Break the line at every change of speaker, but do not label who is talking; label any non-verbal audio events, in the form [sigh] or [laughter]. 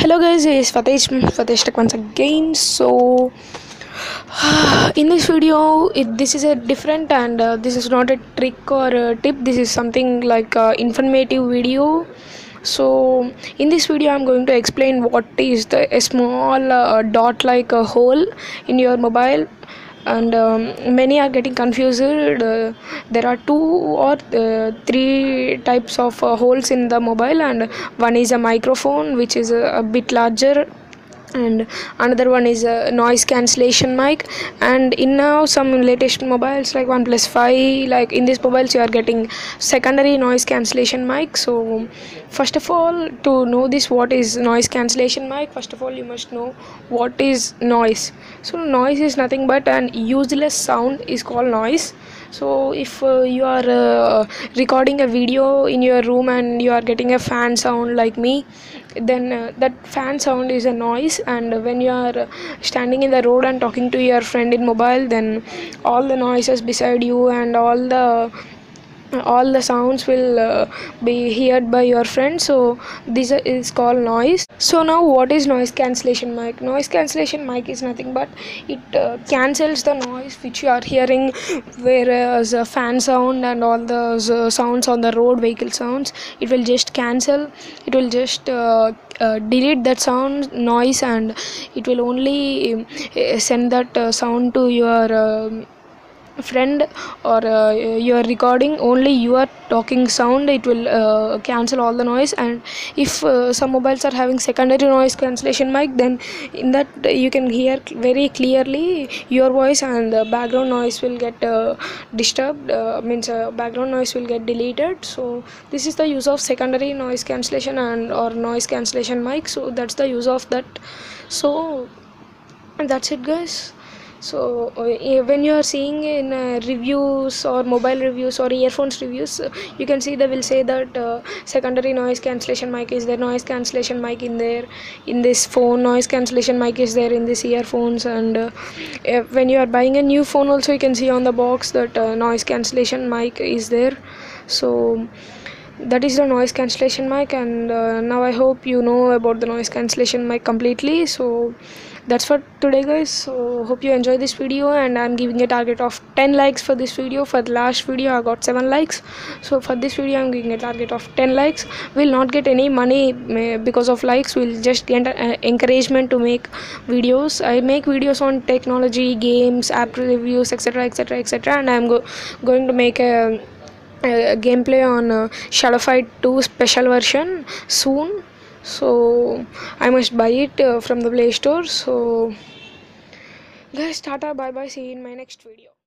hello guys it's Swatej Swatej Tech once again. So [sighs] in this video it, this is a different and uh, this is not a trick or a tip. This is something like informative video. So in this video i'm going to explain what is the a small uh, dot like a hole in your mobile and um, many are getting confused. Uh, there are two or uh, three types of uh, holes in the mobile and one is a microphone which is a, a bit larger and another one is a noise cancellation mic. And in now some latest mobiles like oneplus 5 like in these mobiles you are getting secondary noise cancellation mic. So first of all to know this what is noise cancellation mic first of all you must know what is noise. So noise is nothing but an useless sound is called noise. So if uh, you are uh, recording a video in your room and you are getting a fan sound like me then uh, that fan sound is a noise and when you are uh, standing in the road and talking to your friend in mobile then all the noises beside you and all the all the sounds will uh, be heard by your friend so this is called noise. So now what is noise cancellation mic? Noise cancellation mic is nothing but it uh, cancels the noise which you are hearing whereas a fan sound and all the uh, sounds on the road vehicle sounds it will just cancel. It will just uh, uh, delete that sound noise and it will only uh, send that uh, sound to your um, friend or uh, you are recording only you are talking sound it will uh, cancel all the noise. And if uh, some mobiles are having secondary noise cancellation mic then in that you can hear very clearly your voice and the background noise will get uh, disturbed uh, means uh, background noise will get deleted. So this is the use of secondary noise cancellation and or noise cancellation mic. So that's the use of that. So that's it guys so uh, when you are seeing in uh, reviews or mobile reviews or earphones reviews uh, you can see they will say that uh, secondary noise cancellation mic is there noise cancellation mic in there in this phone noise cancellation mic is there in this earphones. And uh, when you are buying a new phone also you can see on the box that noise cancellation mic is there. So that is the noise cancellation mic. And uh, now i hope you know about the noise cancellation mic completely. So that's for today guys. So hope you enjoy this video and i'm giving a target of 10 likes for this video. For the last video i got 7 likes. So for this video i'm giving a target of 10 likes. We'll not get any money because of likes. We'll just get uh, encouragement to make videos. I make videos on technology games app reviews etc etc etc and i'm go- going to make a gameplay on uh, Shadow Fight 2 special version soon so I must buy it uh, from the Play Store. So guys tata bye bye see you in my next video